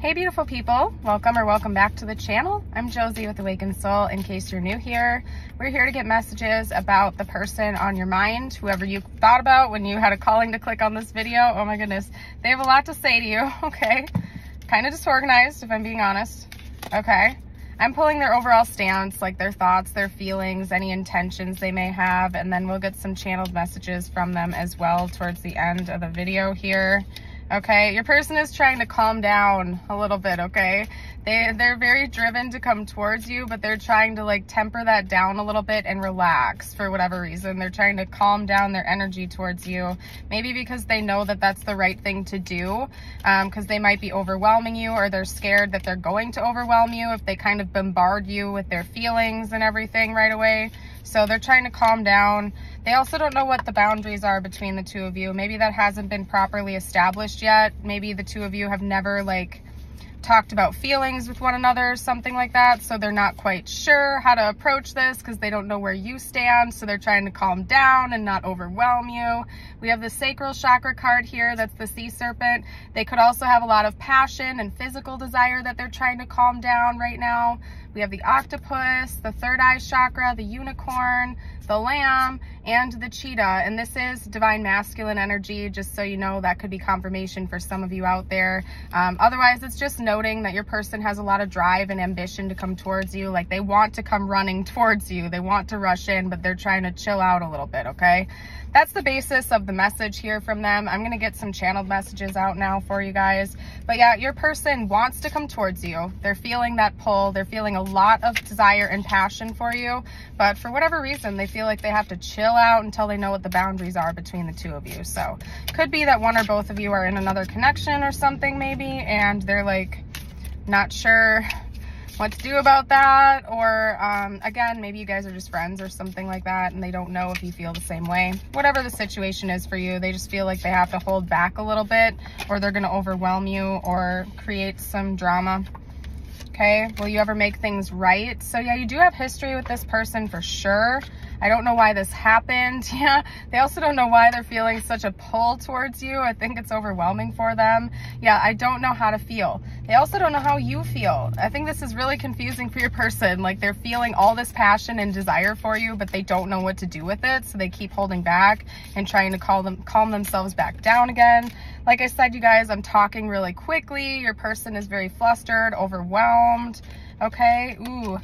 Hey beautiful people, welcome or welcome back to the channel. I'm Josie with Awakened Soul. In case you're new here, we're here to get messages about the person on your mind, whoever you thought about when you had a calling to click on this video. Oh my goodness, they have a lot to say to you, okay? Kind of disorganized if I'm being honest, okay? I'm pulling their overall stance, like their thoughts, their feelings, any intentions they may have, and then we'll get some channeled messages from them as well towards the end of the video here okay? Your person is trying to calm down a little bit, okay? They, they're very driven to come towards you, but they're trying to like temper that down a little bit and relax for whatever reason. They're trying to calm down their energy towards you, maybe because they know that that's the right thing to do, because um, they might be overwhelming you or they're scared that they're going to overwhelm you if they kind of bombard you with their feelings and everything right away. So they're trying to calm down. They also don't know what the boundaries are between the two of you. Maybe that hasn't been properly established yet. Maybe the two of you have never like talked about feelings with one another, something like that. So they're not quite sure how to approach this because they don't know where you stand. So they're trying to calm down and not overwhelm you. We have the sacral chakra card here. That's the sea serpent. They could also have a lot of passion and physical desire that they're trying to calm down right now. We have the octopus, the third eye chakra, the unicorn, the lamb, and the cheetah. And this is divine masculine energy, just so you know, that could be confirmation for some of you out there. Um, otherwise, it's just noting that your person has a lot of drive and ambition to come towards you. Like they want to come running towards you. They want to rush in, but they're trying to chill out a little bit, okay? That's the basis of the message here from them. I'm going to get some channeled messages out now for you guys. But yeah, your person wants to come towards you. They're feeling that pull. They're feeling a lot of desire and passion for you. But for whatever reason, they feel like they have to chill out until they know what the boundaries are between the two of you. So could be that one or both of you are in another connection or something maybe, and they're like not sure what to do about that. Or um, again, maybe you guys are just friends or something like that and they don't know if you feel the same way. Whatever the situation is for you, they just feel like they have to hold back a little bit or they're going to overwhelm you or create some drama. Okay, will you ever make things right? So yeah, you do have history with this person for sure. I don't know why this happened. Yeah. They also don't know why they're feeling such a pull towards you. I think it's overwhelming for them. Yeah. I don't know how to feel. They also don't know how you feel. I think this is really confusing for your person. Like they're feeling all this passion and desire for you, but they don't know what to do with it. So they keep holding back and trying to call them, calm themselves back down again. Like I said, you guys, I'm talking really quickly. Your person is very flustered, overwhelmed. Okay. Ooh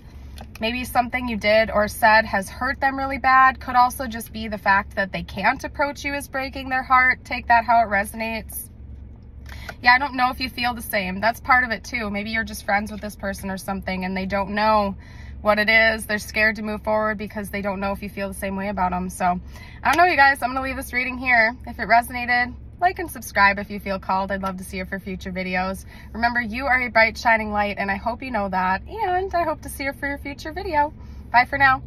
maybe something you did or said has hurt them really bad. Could also just be the fact that they can't approach you as breaking their heart. Take that how it resonates. Yeah, I don't know if you feel the same. That's part of it too. Maybe you're just friends with this person or something and they don't know what it is. They're scared to move forward because they don't know if you feel the same way about them. So I don't know, you guys. I'm going to leave this reading here. If it resonated, like and subscribe if you feel called. I'd love to see you for future videos. Remember, you are a bright, shining light, and I hope you know that. And I hope to see you for your future video. Bye for now.